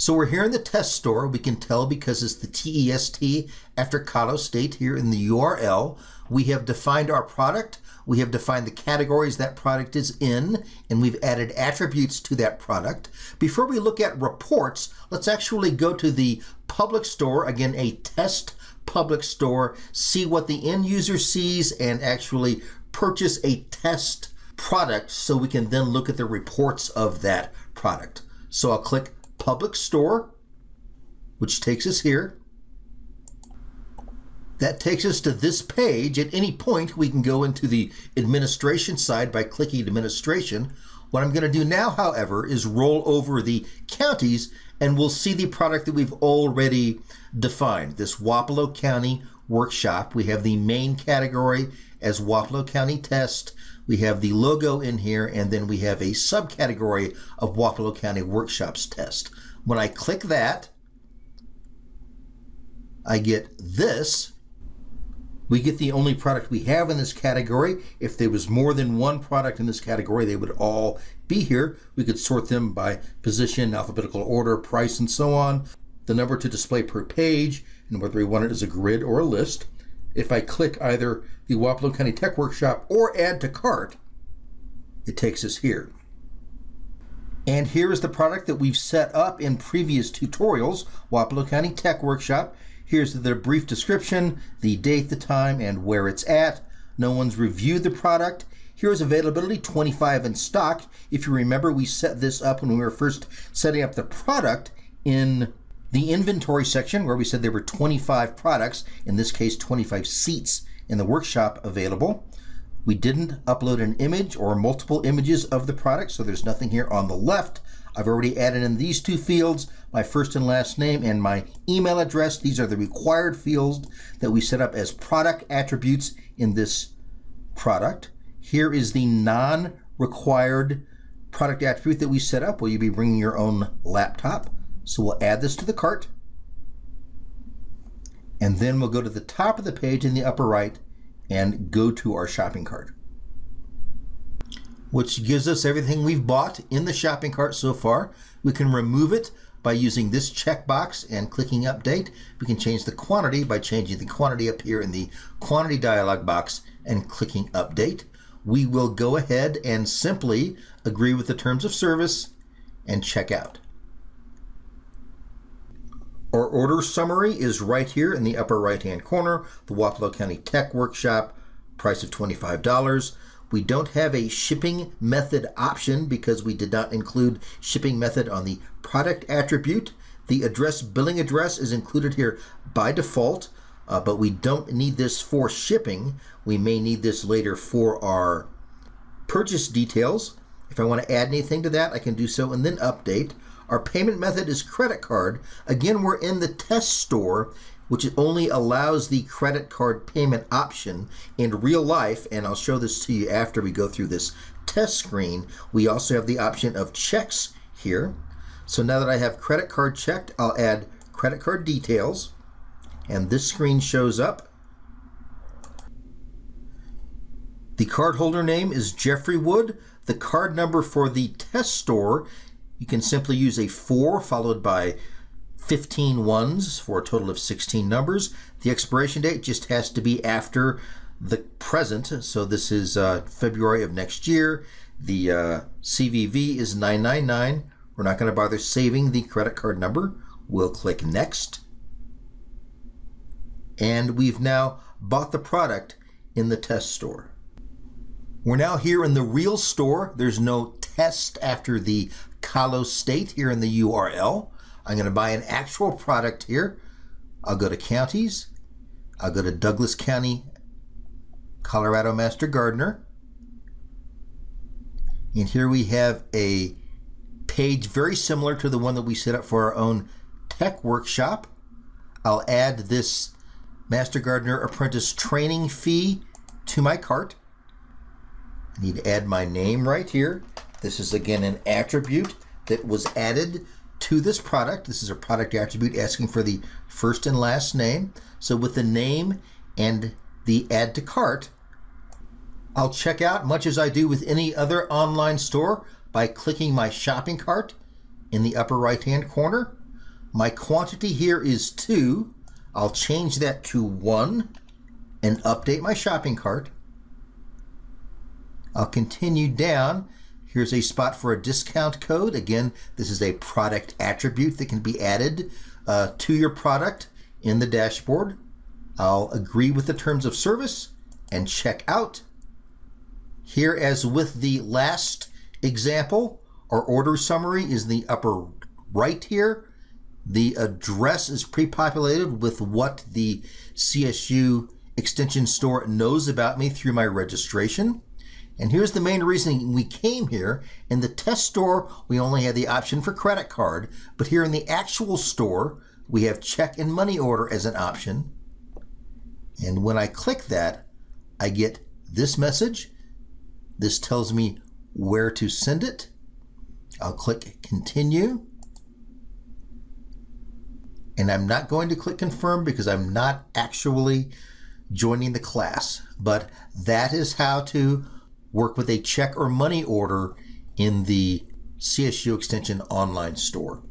So we're here in the test store. We can tell because it's the TEST after Colo State here in the URL. We have defined our product. We have defined the categories that product is in, and we've added attributes to that product. Before we look at reports, let's actually go to the public store, again, a test public store, see what the end user sees, and actually purchase a test product so we can then look at the reports of that product. So I'll click public store, which takes us here. That takes us to this page. At any point, we can go into the administration side by clicking administration. What I'm going to do now, however, is roll over the counties and we'll see the product that we've already defined, this Wapello County workshop. We have the main category as Wapello County test. We have the logo in here, and then we have a subcategory of Wapello County workshops test. When I click that, I get this. We get the only product we have in this category. If there was more than one product in this category, they would all be here. We could sort them by position, alphabetical order, price, and so on. The number to display per page, and whether we want it as a grid or a list. If I click either the Wapello County Tech Workshop or add to cart, it takes us here. And here is the product that we've set up in previous tutorials, Wapello County Tech Workshop. Here's the brief description, the date, the time, and where it's at. No one's reviewed the product. Here's availability, 25 in stock. If you remember, we set this up when we were first setting up the product in the inventory section where we said there were 25 products, in this case 25 seats in the workshop available. We didn't upload an image or multiple images of the product, so there's nothing here on the left. I've already added in these two fields, my first and last name and my email address. These are the required fields that we set up as product attributes in this product. Here is the non-required product attribute that we set up. Will you be bringing your own laptop? So we'll add this to the cart. And then we'll go to the top of the page in the upper right and go to our shopping cart. Which gives us everything we've bought in the shopping cart so far. We can remove it by using this checkbox and clicking update. We can change the quantity by changing the quantity up here in the quantity dialog box and clicking update. We will go ahead and simply agree with the terms of service and check out. Our order summary is right here in the upper right hand corner, the Wapello County Tech Workshop, price of $25. We don't have a shipping method option because we did not include shipping method on the product attribute. The address billing address is included here by default, uh, but we don't need this for shipping. We may need this later for our purchase details. If I want to add anything to that, I can do so and then update. Our payment method is credit card. Again, we're in the test store, which only allows the credit card payment option in real life. And I'll show this to you after we go through this test screen. We also have the option of checks here. So now that I have credit card checked, I'll add credit card details. And this screen shows up. The cardholder name is Jeffrey Wood. The card number for the test store you can simply use a 4 followed by 15 ones for a total of 16 numbers. The expiration date just has to be after the present, so this is uh, February of next year. The uh, CVV is 999. We're not going to bother saving the credit card number. We'll click Next. And we've now bought the product in the test store. We're now here in the real store. There's no test after the Colo State here in the URL. I'm going to buy an actual product here. I'll go to counties. I'll go to Douglas County, Colorado Master Gardener. And here we have a page very similar to the one that we set up for our own tech workshop. I'll add this Master Gardener Apprentice training fee to my cart. I need to add my name right here. This is again an attribute that was added to this product. This is a product attribute asking for the first and last name. So with the name and the add to cart, I'll check out much as I do with any other online store by clicking my shopping cart in the upper right hand corner. My quantity here is two. I'll change that to one and update my shopping cart. I'll continue down. Here's a spot for a discount code. Again, this is a product attribute that can be added uh, to your product in the dashboard. I'll agree with the terms of service and check out. Here, as with the last example, our order summary is in the upper right here. The address is pre-populated with what the CSU extension store knows about me through my registration. And here's the main reason we came here. In the test store, we only had the option for credit card, but here in the actual store, we have check and money order as an option. And when I click that, I get this message. This tells me where to send it. I'll click continue. And I'm not going to click confirm because I'm not actually joining the class. But that is how to work with a check or money order in the CSU Extension online store.